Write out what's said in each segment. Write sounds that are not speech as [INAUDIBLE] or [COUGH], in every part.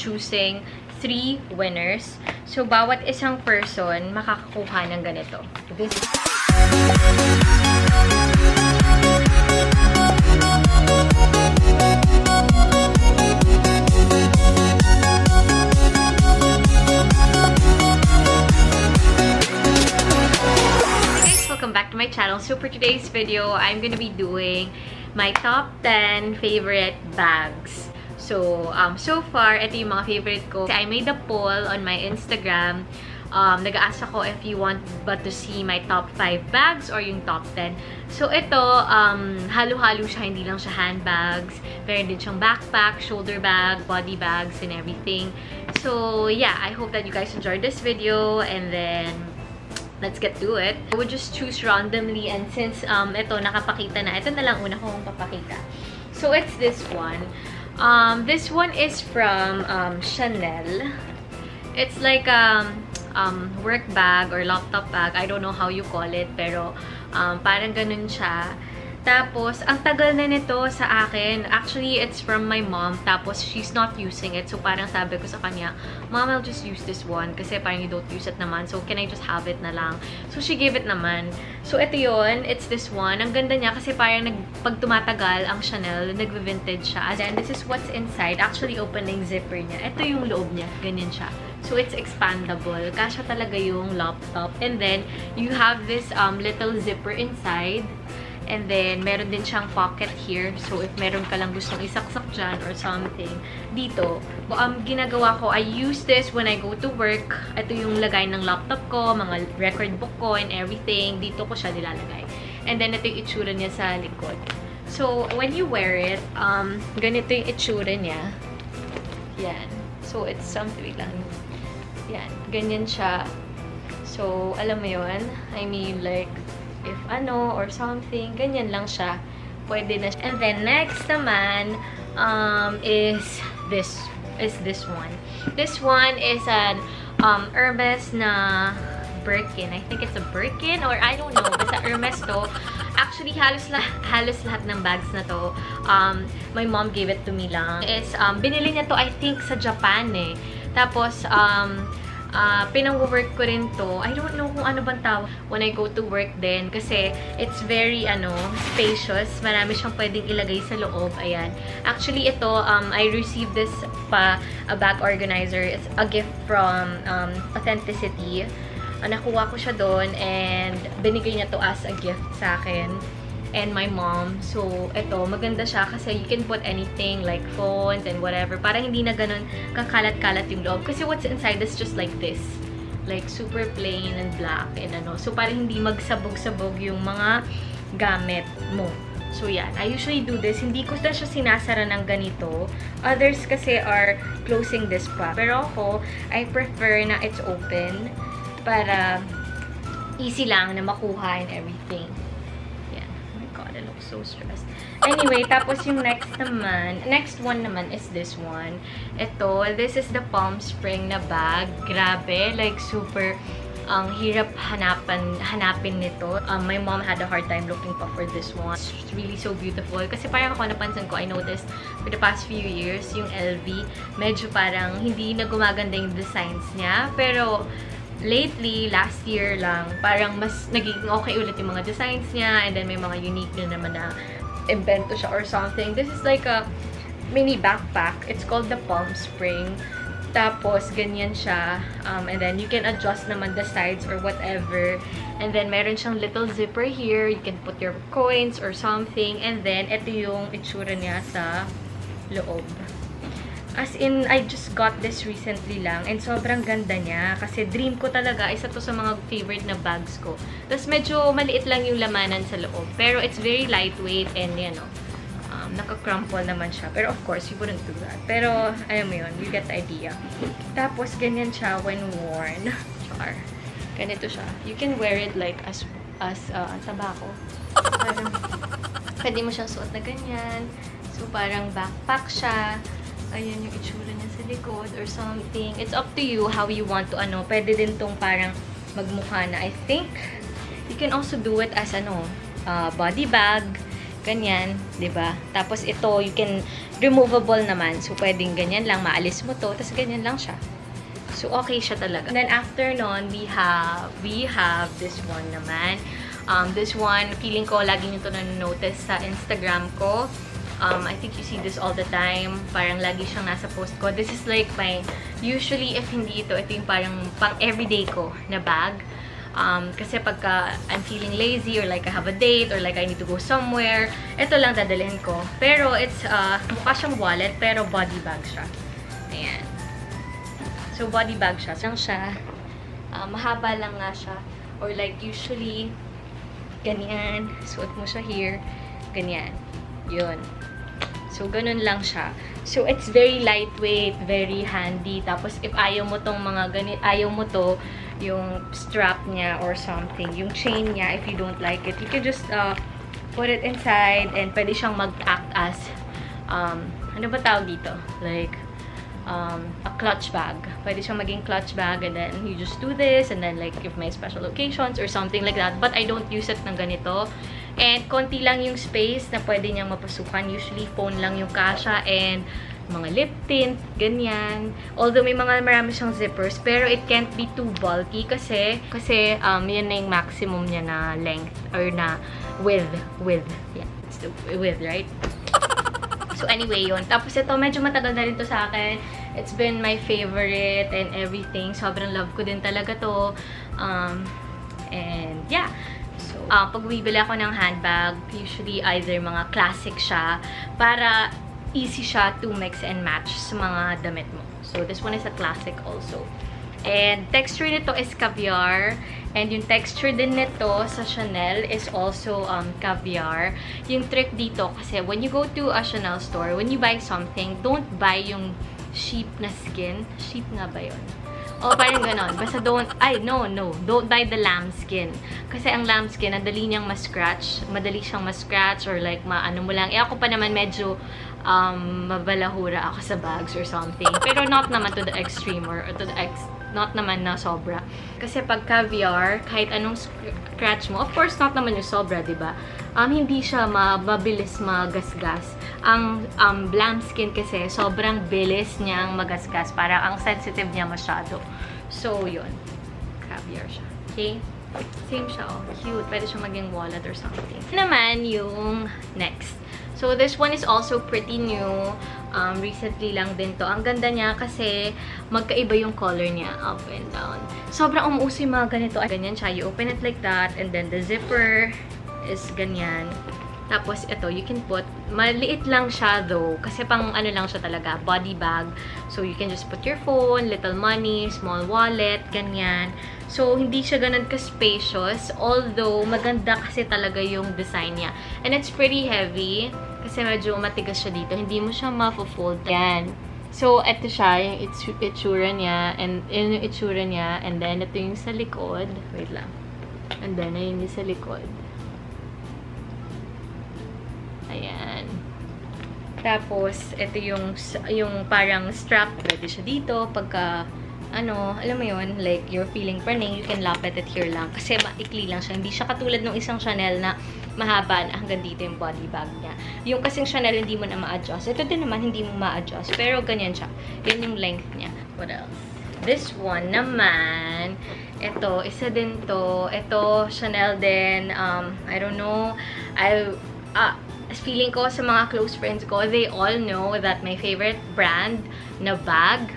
choosing three winners. So, bawat isang person makakakuha ng ganito. This guys, welcome back to my channel. So for today's video, I'm gonna be doing my top 10 favorite bags. So, um, so far, ito yung mga favorite ko. I made a poll on my Instagram. Um, nag-ask ako if you want ba to see my top 5 bags or yung top 10. So, ito, um, halo-halo siya. Hindi lang siya handbags. Meron din siyang backpack, shoulder bag, body bags, and everything. So, yeah, I hope that you guys enjoyed this video. And then, let's get to it. I would just choose randomly and since um, ito, nakapakita na, ito na lang una kong papakita. So, it's this one. Um, this one is from um, Chanel. It's like um, um, work bag or laptop bag. I don't know how you call it, pero um, parang ganun siya. Tapos, ang tagal na nito sa akin. Actually, it's from my mom. Tapos, she's not using it. So, parang sabi ko sa kanya, Mom, I'll just use this one. Kasi parang you don't use it naman. So, can I just have it na lang? So, she gave it naman. So, ito yon It's this one. Ang ganda niya kasi parang nag, pag tumatagal ang Chanel, nagve-vintage siya. And then, this is what's inside. Actually, opening zipper niya. Ito yung loob niya. Ganyan siya. So, it's expandable. Kasha talaga yung laptop. And then, you have this um, little zipper inside. And then, meron din siyang pocket here. So, if meron ka lang gustong isaksak dyan or something, dito. Um, ginagawa ko, I use this when I go to work. Ito yung lagay ng laptop ko, mga record book ko, and everything. Dito ko siya nilalagay. And then, ito yung itsura niya sa likod. So, when you wear it, um, ganito yung itsura niya. Yan. So, it's something lang. Yan. Ganyan siya. So, alam mo yun? I mean, like, if ano or something, ganyan lang siya. Pwede na siya. And then, next naman, um, is this, is this one. This one is an, um, Hermes na Birkin. I think it's a Birkin or I don't know. Basta Hermes to. Actually, halos, lah halos lahat ng bags na to, um, my mom gave it to me lang. It's, um, binili niya to, I think, sa Japan eh. Tapos, um, uh, pinang-work ko rin to. I don't know kung ano bang tawag when I go to work din. Kasi, it's very, ano, spacious. Marami siyang pwedeng ilagay sa loob. Ayan. Actually, ito, um, I received this pa, a bag organizer. It's a gift from um, Authenticity. Uh, nakuha ko siya doon and binigay niya to as a gift sa akin and my mom. So, ito, maganda siya kasi you can put anything like phones and whatever. Parang hindi na ganun kakalat-kalat yung loob. Kasi what's inside is just like this. Like, super plain and black and ano. So, parang hindi magsabog-sabog yung mga gamit mo. So, yan. I usually do this. Hindi ko na siya sinasara ng ganito. Others kasi are closing this pa. Pero ako, I prefer na it's open para easy lang na makuha and everything. So stressed. Anyway, tapos yung next naman, next one naman is this one. Ito, this is the Palm Spring na bag. Grabe, like super ang hirap hanapan hanapin nito. Um, my mom had a hard time looking pa for this one. It's really so beautiful. Kasi parang ako napansin ko, I noticed for the past few years, yung LV, medyo parang hindi na gumaganda yung designs niya. Pero, lately, last year lang, parang mas nagiging okay ulit yung mga designs niya and then may mga unique na naman na invento siya or something. This is like a mini backpack. It's called the Palm Spring. Tapos, ganyan siya. Um, and then, you can adjust naman the sides or whatever. And then, meron siyang little zipper here. You can put your coins or something. And then, ito yung itsura niya sa loob. As in, I just got this recently lang. And sobrang ganda niya. Kasi dream ko talaga. Isa to sa mga favorite na bags ko. Tapos medyo maliit lang yung lamanan sa loob. Pero it's very lightweight and you know, um, naka-crumple naman siya. Pero of course, you wouldn't do that. Pero, alam mo yun, you get the idea. Tapos, ganyan siya when worn. [LAUGHS] Char. Ganito siya. You can wear it like as, as uh, tabako. Parang, pwede mo siyang suot na ganyan. So, parang backpack siya. Ayan yung itsura niya sa likod or something. It's up to you how you want to, ano, pwede din tong parang magmukha na. I think, you can also do it as, ano, uh, body bag, ganyan, 'di ba? Tapos ito, you can removable naman. So, pwedeng ganyan lang. Maalis mo to. Tapos, ganyan lang siya. So, okay siya talaga. And then, after nun, we have, we have this one naman. Um, this one, feeling ko, lagi nyo to na-notice sa Instagram ko. Um, I think you see this all the time. Parang lagi siyang nasa post ko. This is like my, usually if hindi ito, ito yung parang pang everyday ko na bag. Um, kasi pagka I'm feeling lazy or like I have a date or like I need to go somewhere, ito lang dadalhin ko. Pero it's, uh, mukha siyang wallet pero body bag siya. Ayan. So, body bag siya. Siyang siya. Uh, mahaba lang nga siya. Or like usually, ganyan. Suot mo siya here. Ganyan. Yun. So, ganun lang siya. So, it's very lightweight, very handy. Tapos, if ayaw mo tong mga ganit, ayaw mo to, yung strap niya or something, yung chain niya, if you don't like it, you can just uh, put it inside and pwede siyang mag-act as, um, ano ba tawag dito? Like, um, a clutch bag. Pwede siyang maging clutch bag and then you just do this and then like if may special occasions or something like that. But I don't use it ng ganito. And konti lang yung space na pwede niyang mapasukan. Usually, phone lang yung kasha and mga lip tint, ganyan. Although may mga marami siyang zippers, pero it can't be too bulky kasi, kasi um, yun na yung maximum niya na length or na width, width. Yeah, it's the width, right? [LAUGHS] So anyway, yun. Tapos ito, medyo matagal na rin to sa akin. It's been my favorite and everything. Sobrang love ko din talaga to. Um, and yeah. Uh, pag bibili ako ng handbag, usually either mga classic siya para easy siya to mix and match sa mga damit mo. So, this one is a classic also. And texture nito is caviar. And yung texture din nito sa Chanel is also um, caviar. Yung trick dito, kasi when you go to a Chanel store, when you buy something, don't buy yung sheep na skin. Sheep nga ba yun? O, parang ganon. Basta don't, ay, no, no. Don't buy the lamb skin. Kasi ang lamb skin, madali niyang ma-scratch. Madali siyang ma-scratch or like, maano mo lang. Eh, ako pa naman medyo um, mabalahura ako sa bags or something. Pero not naman to the extreme or to the ex not naman na sobra. Kasi pag caviar, kahit anong scratch mo, of course, not naman yung sobra, di ba? Um, hindi siya mabilis magasgas. Ang um, lambskin kasi, sobrang bilis niyang magasgas. Para ang sensitive niya masyado. So, yun. Caviar siya. Okay? Same siya, oh. Cute. Pwede siya maging wallet or something. Naman yung next. So, this one is also pretty new. Um, recently lang din to. Ang ganda niya kasi magkaiba yung color niya up and down. Sobrang umuuso yung mga ganito. Ganyan siya. You open it like that and then the zipper is ganyan. Tapos, ito, you can put, maliit lang siya though, kasi pang ano lang siya talaga, body bag. So, you can just put your phone, little money, small wallet, ganyan. So, hindi siya ganun ka-spacious, although maganda kasi talaga yung design niya. And it's pretty heavy, kasi medyo matigas siya dito. Hindi mo siya ma-fold. Yan. So, ito siya, yung itsura niya, and yun yung itsura niya, and then ito yung sa likod. Wait lang. And then, ayun yung sa likod. Ayan. Tapos, ito yung, yung parang strap. Pwede siya dito. Pagka, ano, alam mo yun, like, you're feeling burning, you can lapet it here lang. Kasi maikli lang siya. Hindi siya katulad ng isang Chanel na mahaba na hanggang dito yung body bag niya. Yung kasing Chanel, hindi mo na ma-adjust. Ito din naman, hindi mo ma-adjust. Pero ganyan siya. Yan yung length niya. What else? This one naman, ito, isa din to. Ito, Chanel din. Um, I don't know. I, uh, feeling ko sa mga close friends ko, they all know that my favorite brand na bag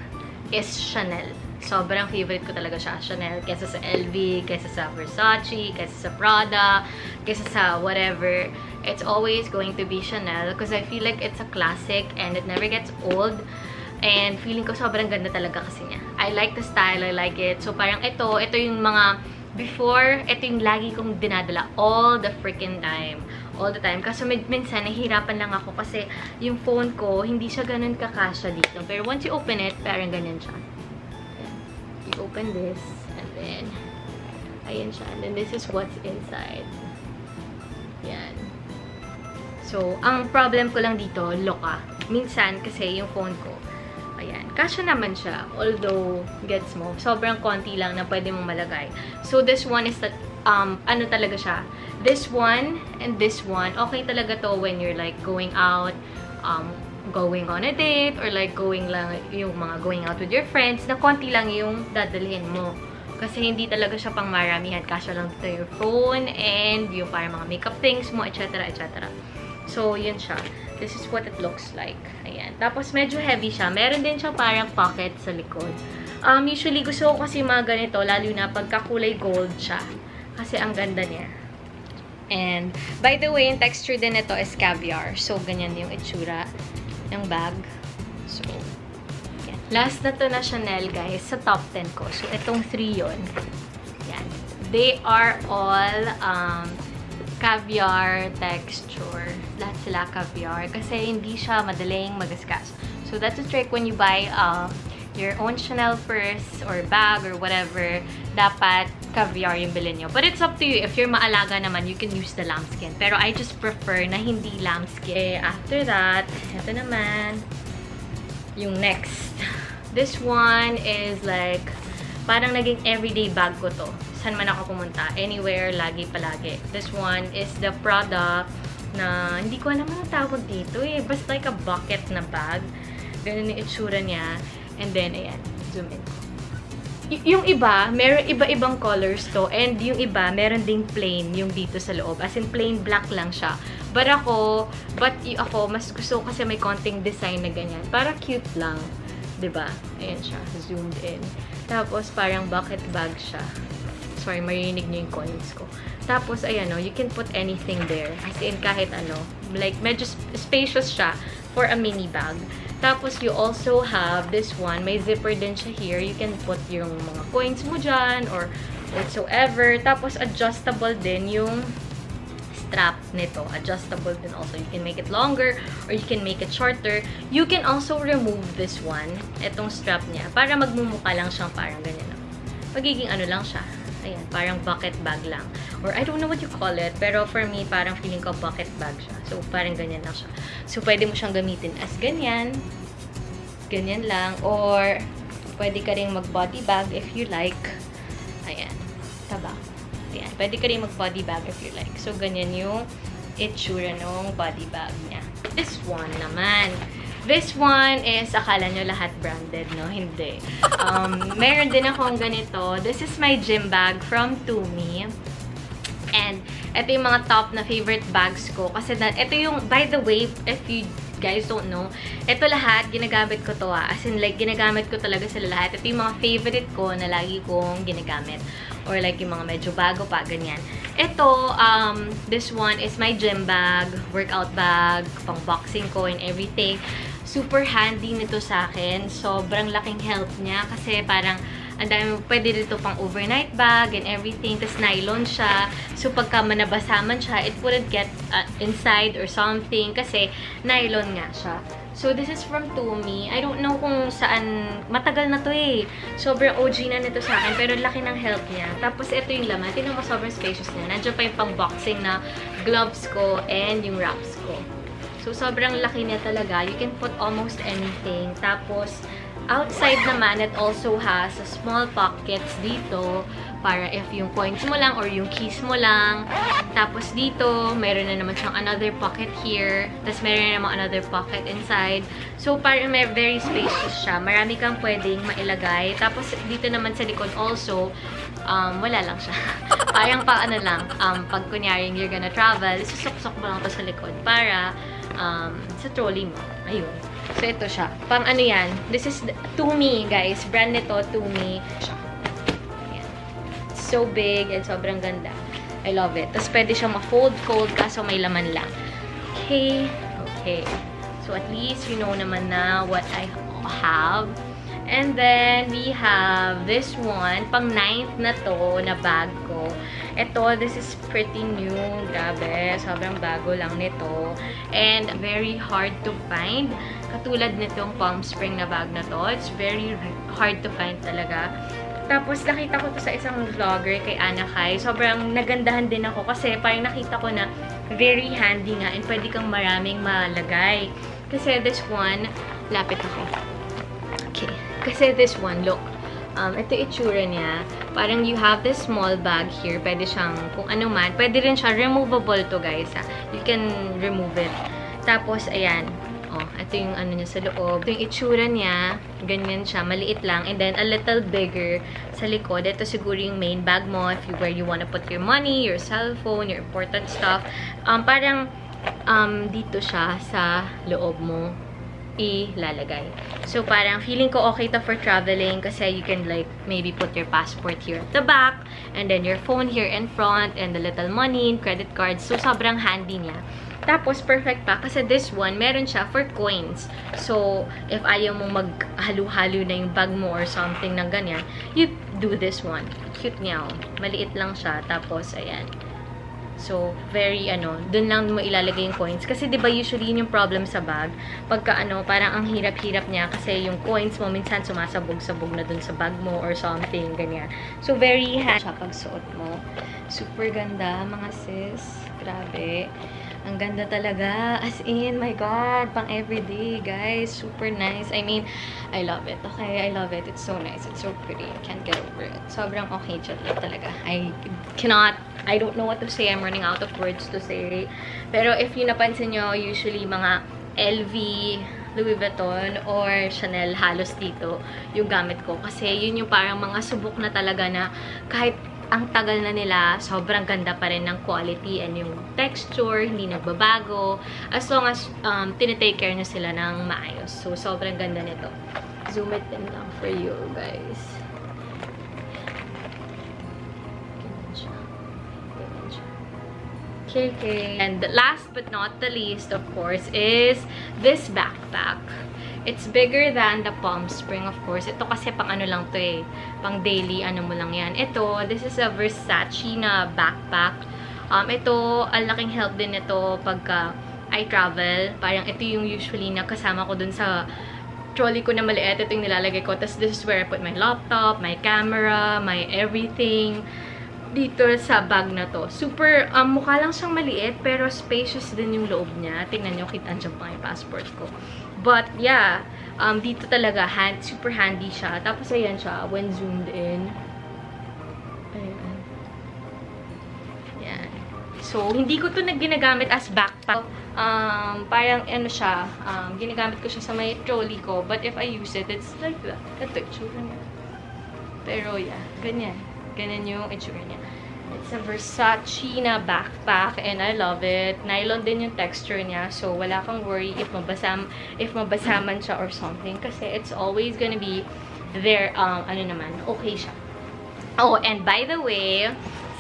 is Chanel. Sobrang favorite ko talaga siya, Chanel. Kesa sa LV, kesa sa Versace, kesa sa Prada, kesa sa whatever. It's always going to be Chanel because I feel like it's a classic and it never gets old. And feeling ko sobrang ganda talaga kasi niya. I like the style, I like it. So parang ito, ito yung mga before, ito yung lagi kong dinadala all the freaking time all the time. Kasi minsan, nahihirapan lang ako kasi yung phone ko, hindi siya ganun kakasya dito. Pero once you open it, parang ganyan siya. Open this, and then, ayan siya. And then, this is what's inside. Yan. So, ang problem ko lang dito, loka. Minsan, kasi yung phone ko, ayan, kasya naman siya. Although, gets mo, sobrang konti lang na pwede mong malagay. So, this one is that, um, ano talaga siya, this one and this one, okay talaga to when you're like going out, um, going on a date or like going lang yung mga going out with your friends na konti lang yung dadalhin mo. Kasi hindi talaga siya pang maramihan. Kasya lang dito your phone and yung parang mga makeup things mo, etc. etc. So, yun siya. This is what it looks like. Ayan. Tapos, medyo heavy siya. Meron din siya parang pocket sa likod. Um, usually, gusto ko kasi mga ganito, lalo na pagkakulay gold siya. Kasi ang ganda niya. And, by the way, yung texture din nito is caviar. So, ganyan yung itsura ng bag. So, yan. Last na to na Chanel, guys, sa top 10 ko. So, itong 3 yon Yan. They are all um, caviar texture. Lahat sila caviar. Kasi hindi siya madaling magasgas. So, that's a trick when you buy uh, your own Chanel purse or bag or whatever, dapat caviar yung bilhin nyo. But it's up to you. If you're maalaga naman, you can use the lambskin. Pero I just prefer na hindi lambskin. After that, ito naman, yung next. [LAUGHS] This one is like, parang naging everyday bag ko to. Saan man ako pumunta. Anywhere, lagi palagi. This one is the Prada na hindi ko alam ang tawag dito eh. Basta like a bucket na bag. Ganun yung itsura niya. And then, ayan, zoom in. Yung iba, meron iba-ibang colors to. And yung iba, meron ding plain yung dito sa loob. As in, plain black lang siya. But ako, but ako, mas gusto kasi may konting design na ganyan. Para cute lang. ba diba? Ayan siya, zoomed in. Tapos, parang bucket bag siya. Sorry, marinig niyo yung coins ko. Tapos, ayan o, you can put anything there. As in, kahit ano. Like, medyo spacious siya for a mini bag. Tapos, you also have this one. May zipper din siya here. You can put yung mga coins mo dyan or whatsoever. Tapos, adjustable din yung strap nito. Adjustable din also. You can make it longer or you can make it shorter. You can also remove this one, itong strap niya, para magmumukha lang siyang parang ganyan. Magiging ano lang siya. Ayan, parang bucket bag lang. Or I don't know what you call it, pero for me, parang feeling ko bucket bag siya. So, parang ganyan lang siya. So, pwede mo siyang gamitin as ganyan. Ganyan lang. Or, pwede ka rin mag-body bag if you like. Ayan. Taba. Ayan. Pwede ka rin mag-body bag if you like. So, ganyan yung itsura ng body bag niya. This one naman. This one is, akala nyo lahat branded, no? Hindi. Um, [LAUGHS] meron din akong ganito. This is my gym bag from Tumi. And, ito yung mga top na favorite bags ko. Kasi, na, ito yung, by the way, if you guys don't know, ito lahat, ginagamit ko to ah. As in, like, ginagamit ko talaga sila lahat. Ito yung mga favorite ko na lagi kong ginagamit. Or like, yung mga medyo bago pa, ganyan. Ito, um, this one is my gym bag, workout bag, pang boxing ko and everything super handy nito sa akin. Sobrang laking help niya kasi parang ang dami, pwede dito pang overnight bag and everything. Tapos nylon siya. So, pagka manabasaman siya, it wouldn't get uh, inside or something kasi nylon nga siya. So, this is from Tumi. I don't know kung saan, matagal na to eh. Sobrang OG na nito sa akin, pero laki ng help niya. Tapos, ito yung laman. Tingnan mo, sobrang spacious niya. Nandiyan pa yung pang boxing na gloves ko and yung wraps. So, sobrang laki niya talaga. You can put almost anything. Tapos, outside naman, it also has small pockets dito para if yung coins mo lang or yung keys mo lang. Tapos dito, meron na naman siyang another pocket here. Tapos meron na naman another pocket inside. So, parang may very spacious siya. Marami kang pwedeng mailagay. Tapos dito naman sa likod also, um, wala lang siya. [LAUGHS] parang pa ano lang, um, pag kunyaring you're gonna travel, susok-sok mo lang to sa likod para um, sa trolley mo. Ayun. So, ito siya. Pang ano yan. This is Tumi, guys. Brand nito, Tumi. Ayan. So big and sobrang ganda. I love it. Tapos, pwede siya ma-fold-fold kaso may laman lang. Okay. Okay. So, at least you know naman na what I have. And then, we have this one. Pang ninth na to na bag ko. Ito, this is pretty new. Grabe, sobrang bago lang nito. And very hard to find. Katulad nitong Palm Spring na bag na to. It's very hard to find talaga. Tapos, nakita ko to sa isang vlogger kay Ana Kai. Sobrang nagandahan din ako kasi parang nakita ko na very handy nga and pwede kang maraming malagay. Kasi this one, lapit ako. Okay. Kasi this one, look. Um, ito itsura niya. Parang you have this small bag here. Pwede siyang, kung ano man. Pwede rin siya, removable to guys. Ha? You can remove it. Tapos, ayan. Oh, ito yung ano niya sa loob. Ito yung itsura niya. Ganyan siya. Maliit lang. And then, a little bigger sa likod. Ito siguro yung main bag mo if you, where you wanna put your money, your cellphone, your important stuff. Um, parang um, dito siya sa loob mo ilalagay. So, parang feeling ko okay to for traveling kasi you can like maybe put your passport here at the back and then your phone here in front and the little money, credit cards. So, sobrang handy niya. Tapos, perfect pa kasi this one, meron siya for coins. So, if ayaw mo maghalo-halo na yung bag mo or something na ganyan, you do this one. Cute niya, oh. Maliit lang siya. Tapos, ayan So, very, ano, dun lang mo ilalagay yung coins. Kasi, di ba, usually yun yung problem sa bag. Pagka, ano, parang ang hirap-hirap niya kasi yung coins mo, minsan sumasabog-sabog na dun sa bag mo or something, ganyan. So, very handy siya pag mo. Super ganda, mga sis. Grabe. Ang ganda talaga. As in, my God, pang everyday, guys. Super nice. I mean, I love it. Okay, I love it. It's so nice. It's so pretty. Can't get over it. Sobrang okay siya talaga. I cannot, I don't know what to say. I'm running out of words to say. Pero if you napansin nyo, usually mga LV, Louis Vuitton or Chanel halos dito yung gamit ko. Kasi yun yung parang mga subok na talaga na kahit ang tagal na nila, sobrang ganda pa rin ng quality and yung texture, hindi nagbabago. As long as um, tinitake care nyo sila ng maayos. So, sobrang ganda nito. Zoom it in lang for you, guys. Okay, okay. And last but not the least, of course, is this backpack. It's bigger than the Palm Spring, of course. Ito kasi pang ano lang to eh. Pang daily, ano mo lang yan. Ito, this is a Versace na backpack. Um, ito, ang laking help din ito pagka I travel. Parang ito yung usually na ko dun sa trolley ko na maliit. Ito yung nilalagay ko. Tapos this is where I put my laptop, my camera, my everything dito sa bag na to. Super, um, mukha lang siyang maliit, pero spacious din yung loob niya. Tingnan nyo, kita dyan pa yung passport ko. But, yeah, um, dito talaga, hand, super handy siya. Tapos, ayan siya, when zoomed in. Ayan. Yan. So, hindi ko to na ginagamit as backpack. Um, parang, ano siya, um, ginagamit ko siya sa may trolley ko. But if I use it, it's like that. Ito, itsura niya. Pero, yeah, ganyan. Ganyan yung itsura niya. It's a Versace na backpack and I love it. Nylon din yung texture niya. So, wala kang worry if mabasam, if mabasaman siya or something. Kasi it's always gonna be there, um, ano naman, okay siya. Oh, and by the way,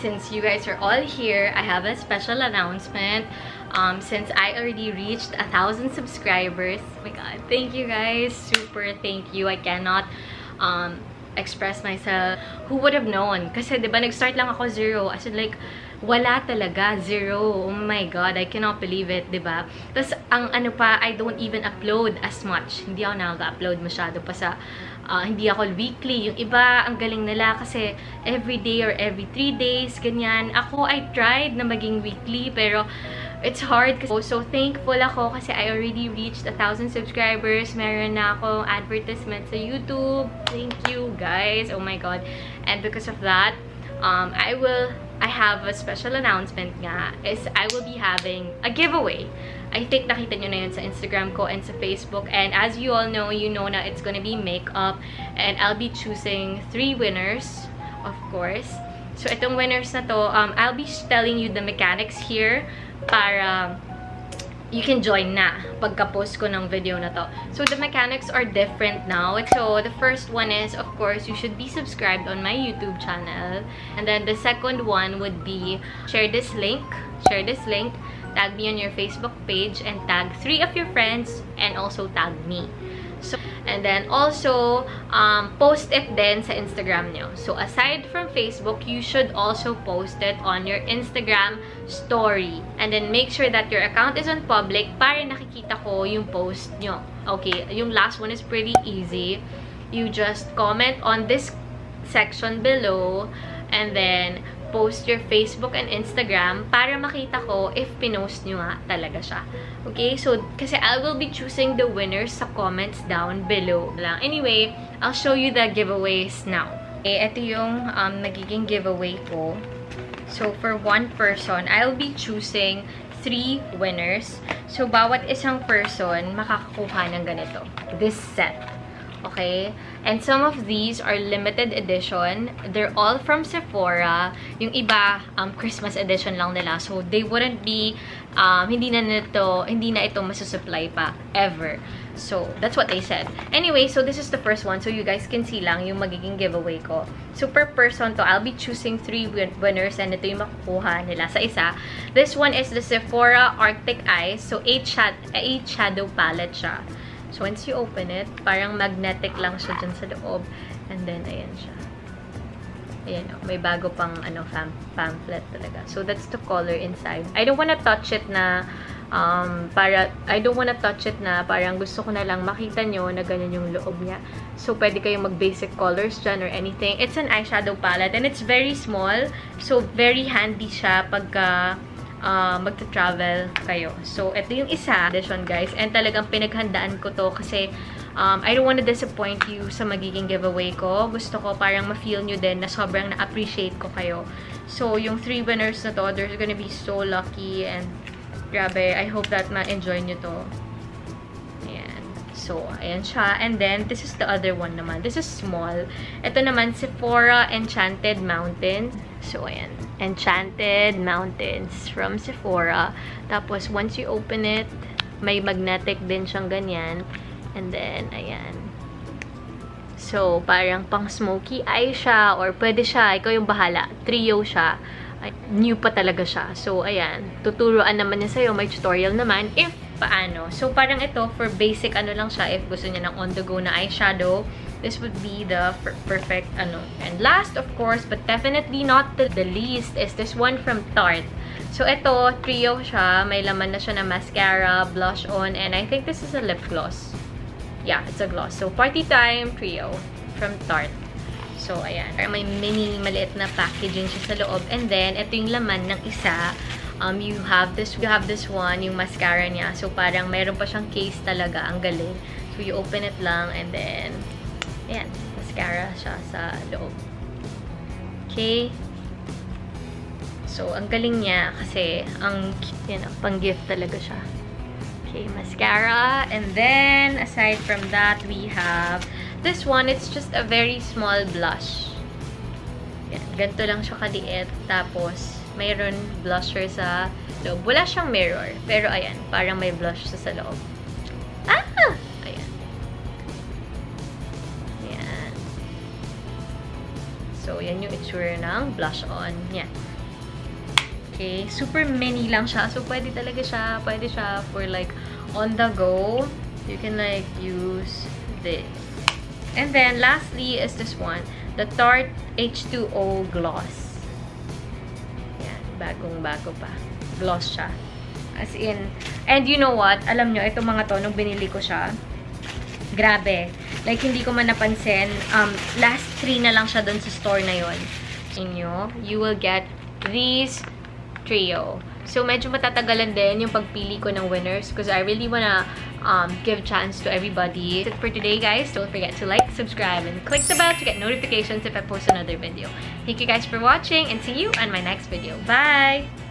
since you guys are all here, I have a special announcement. Um, since I already reached a thousand subscribers, oh my god, thank you guys, super thank you. I cannot, um, express myself. Who would have known? Kasi, di ba, nag-start lang ako zero. As in, like, wala talaga. Zero. Oh my God. I cannot believe it, di ba? Tapos, ang ano pa, I don't even upload as much. Hindi ako nakaka-upload masyado pa sa, uh, hindi ako weekly. Yung iba, ang galing nila kasi every day or every three days, ganyan. Ako, I tried na maging weekly, pero it's hard. So, thankful ako kasi I already reached a thousand subscribers. Meron na akong advertisement sa YouTube. Thank you, guys. Oh my God. And because of that, um, I will, I have a special announcement nga. Is I will be having a giveaway. I think nakita nyo na yun sa Instagram ko and sa Facebook. And as you all know, you know na it's gonna be makeup. And I'll be choosing three winners, of course. So, itong winners na to, um, I'll be telling you the mechanics here para you can join na pagka-post ko ng video na to. So, the mechanics are different now. So, the first one is, of course, you should be subscribed on my YouTube channel. And then, the second one would be, share this link. Share this link. Tag me on your Facebook page and tag three of your friends and also tag me. So, and then also, um, post it then sa Instagram nyo. So, aside from Facebook, you should also post it on your Instagram story. And then, make sure that your account is on public para nakikita ko yung post nyo. Okay, yung last one is pretty easy. You just comment on this section below and then post your Facebook and Instagram para makita ko if pinost nyo nga talaga siya. Okay? So, kasi I will be choosing the winners sa comments down below. Lang. Anyway, I'll show you the giveaways now. Okay, ito yung um, nagiging giveaway ko. So, for one person, I'll be choosing three winners. So, bawat isang person makakakuha ng ganito. This set. Okay? And some of these are limited edition. They're all from Sephora. Yung iba, um, Christmas edition lang nila. So, they wouldn't be, um, hindi na nito, hindi na ito masusupply pa, ever. So, that's what they said. Anyway, so this is the first one. So, you guys can see lang yung magiging giveaway ko. So, per person to, I'll be choosing three win winners and ito yung makukuha nila sa isa. This one is the Sephora Arctic Eyes. So, 8, shad 8 shadow palette siya. So, once you open it, parang magnetic lang siya dyan sa loob. And then, ayan siya. Ayan, oh, may bago pang ano, pam pamphlet talaga. So, that's the color inside. I don't wanna touch it na um, para, I don't wanna touch it na parang gusto ko na lang makita nyo na ganyan yung loob niya. So, pwede kayong mag-basic colors dyan or anything. It's an eyeshadow palette and it's very small. So, very handy siya pagka uh, magta-travel kayo. So, ito yung isa edition, guys. And talagang pinaghandaan ko to kasi um, I don't want to disappoint you sa magiging giveaway ko. Gusto ko parang ma-feel nyo din na sobrang na-appreciate ko kayo. So, yung three winners na to, they're gonna be so lucky and grabe, I hope that ma-enjoy nyo to. So, ayan siya. And then, this is the other one naman. This is small. Ito naman, Sephora Enchanted Mountain. So, ayan. Enchanted Mountains from Sephora. Tapos, once you open it, may magnetic din siyang ganyan. And then, ayan. So, parang pang smoky eye siya or pwede siya, ikaw yung bahala. Trio siya. New pa talaga siya. So, ayan. Tuturuan naman niya sa'yo. May tutorial naman if paano. So, parang ito, for basic ano lang siya, if gusto niya ng on-the-go na eyeshadow, this would be the perfect ano. And last, of course, but definitely not the, the least, is this one from Tarte. So, ito, trio siya. May laman na siya na mascara, blush on, and I think this is a lip gloss. Yeah, it's a gloss. So, Party Time Trio from Tarte. So, ayan. May mini, maliit na packaging siya sa loob. And then, ito yung laman ng isa. Um, you have this, you have this one, yung mascara niya. So, parang mayroon pa siyang case talaga. Ang galing. So, you open it lang and then, Ayan, mascara siya sa loob. Okay. So, ang galing niya kasi ang, know, pang-gift talaga siya. Okay, mascara. And then, aside from that, we have this one. It's just a very small blush. Yan, ganito lang siya kaliit. Tapos, mayroon blusher sa loob. Wala siyang mirror. Pero, ayan, parang may blush sa sa loob. Ah! So, yan yung itsura ng blush on. Yan. Okay. Super mini lang siya. So, pwede talaga siya. Pwede siya for like on the go. You can like use this. And then, lastly is this one. The Tarte H2O Gloss. Bagong-bago pa. Gloss siya. As in, and you know what? Alam nyo, itong mga to, nung binili ko siya, grabe. Like, hindi ko man napansin. Um, last three na lang siya dun sa store na yon inyo, you will get these trio. So, medyo matatagalan din yung pagpili ko ng winners because I really wanna um, give chance to everybody. That's it for today, guys. Don't forget to like, subscribe, and click the bell to get notifications if I post another video. Thank you guys for watching and see you on my next video. Bye!